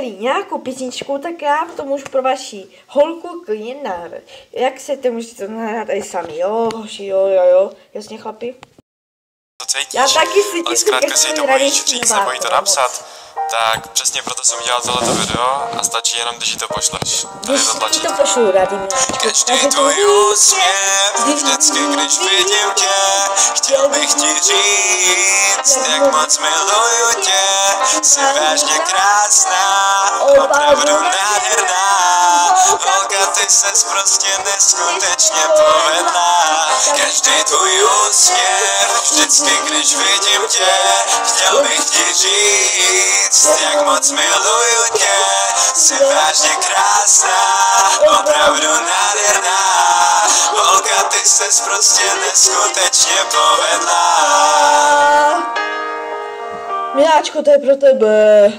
nějakou písničku, tak já to můžu pro vaši holku klidně nahrát. Jak se to můžete to nahrát tady sami, jo, hoši, jo, jo, jo, jasně chlapi. to cítíš, Já taky si ale zkrátka si to bojíš říct nebo jí to napsat, tak přesně proto jsem udělal tohleto video a stačí jenom, když jí to pošleš. Tady Když to ti tlačítko. to pošlu, rady miláčku. Každý tvůj úsměv, vždycky když vidím tě, chtěl bych ti říct, jak moc miluju tě, jsi vážně krásná, opravdu nádherná. Holka, ty ses prostě neskutečně povedla. Každý tvůj úsměv, vždycky když vidím tě, chtěl bych ti říct, jak moc miluju tě, jsi vážně krásná, opravdu nádherná. Holka, ty ses prostě neskutečně povedla. Miláčku, to je pro tebe.